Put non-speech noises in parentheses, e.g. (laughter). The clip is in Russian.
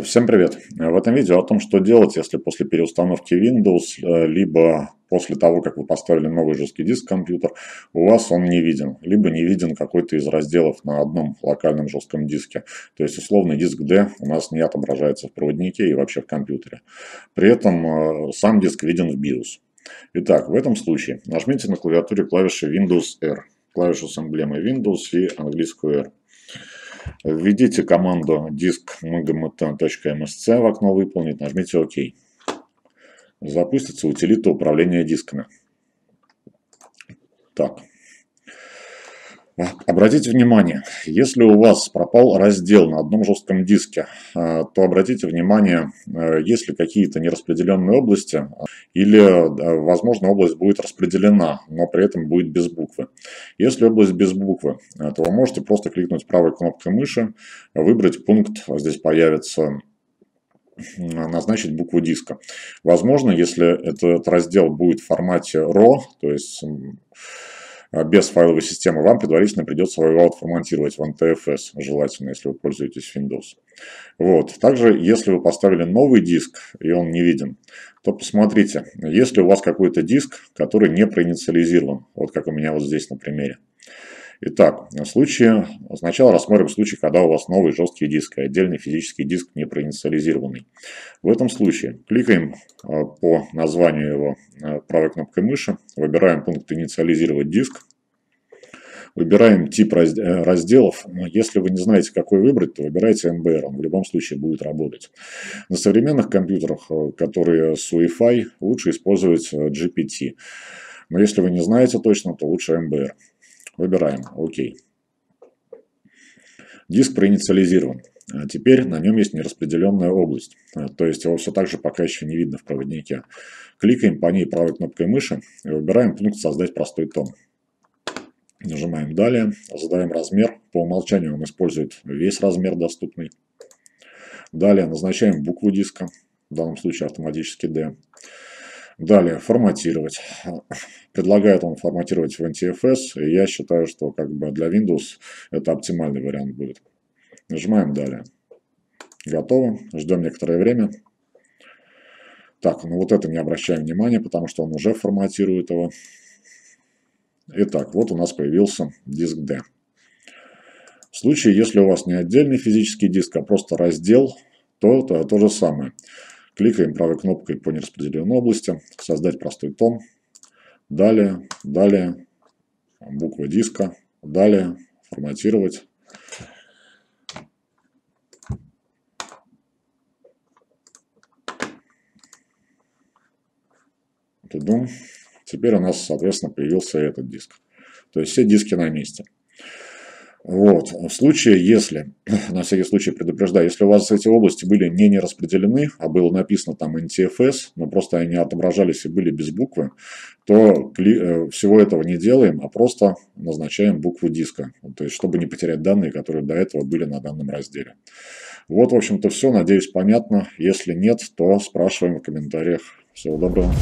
Всем привет! В этом видео о том, что делать, если после переустановки Windows, э, либо после того, как вы поставили новый жесткий диск в компьютер, у вас он не виден, либо не виден какой-то из разделов на одном локальном жестком диске. То есть условный диск D у нас не отображается в проводнике и вообще в компьютере. При этом э, сам диск виден в BIOS. Итак, в этом случае нажмите на клавиатуре клавиши Windows R, клавишу с эмблемой Windows и английскую R. Введите команду disk mgmt.msc в окно «Выполнить», нажмите ОК. Запустится утилита управления дисками. Так. Обратите внимание, если у вас пропал раздел на одном жестком диске, э, то обратите внимание, э, есть ли какие-то нераспределенные области, или, возможно, область будет распределена, но при этом будет без буквы. Если область без буквы, то вы можете просто кликнуть правой кнопкой мыши, выбрать пункт, здесь появится назначить букву диска. Возможно, если этот раздел будет в формате RAW, то есть а, без файловой системы, вам предварительно придется его отформатировать в NTFS, желательно, если вы пользуетесь Windows. Вот. Также, если вы поставили новый диск, и он не виден, то посмотрите, есть ли у вас какой-то диск, который не проинициализирован, вот как у меня вот здесь на примере. Итак, в случае, сначала рассмотрим случай, когда у вас новый жесткий диск и отдельный физический диск не проинициализированный. В этом случае кликаем э, по названию его э, правой кнопкой мыши, выбираем пункт «Инициализировать диск», Выбираем тип э, разделов. Если вы не знаете, какой выбрать, то выбирайте MBR. Он в любом случае будет работать. На современных компьютерах, которые с Wi-Fi, лучше использовать GPT. Но если вы не знаете точно, то лучше MBR. Выбираем ОК. Диск проинициализирован. А теперь на нем есть нераспределенная область, а, то есть его все так же пока еще не видно в проводнике. Кликаем по ней правой кнопкой мыши и выбираем пункт «Создать простой том». Нажимаем «Далее», задаем размер. По умолчанию он использует весь размер доступный. Далее назначаем букву диска, в данном случае автоматически D. Далее, форматировать. Предлагает он форматировать в NTFS, и я считаю, что как бы для Windows это оптимальный вариант будет. Нажимаем «Далее». Готово. Ждем некоторое время. Так, ну вот это не обращаем внимания, потому что он уже форматирует его. Итак, вот у нас появился диск D. В случае, если у вас не отдельный физический диск, а просто раздел, то это то же самое. Кликаем правой кнопкой по нераспределенной области, создать простой том. Далее, далее, буква диска, далее, форматировать. Теперь у нас, соответственно, появился этот диск. То есть все диски на месте. Вот. В случае, если, (clears throat) на всякий случай предупреждаю, если у вас эти области были не не распределены, а было написано там NTFS, но просто они отображались и были без буквы, то э, всего этого не делаем, а просто назначаем букву диска. То есть, чтобы не потерять данные, которые до этого были на данном разделе. Вот, в общем-то, все. Надеюсь, понятно. Если нет, то спрашиваем в комментариях. Всего доброго.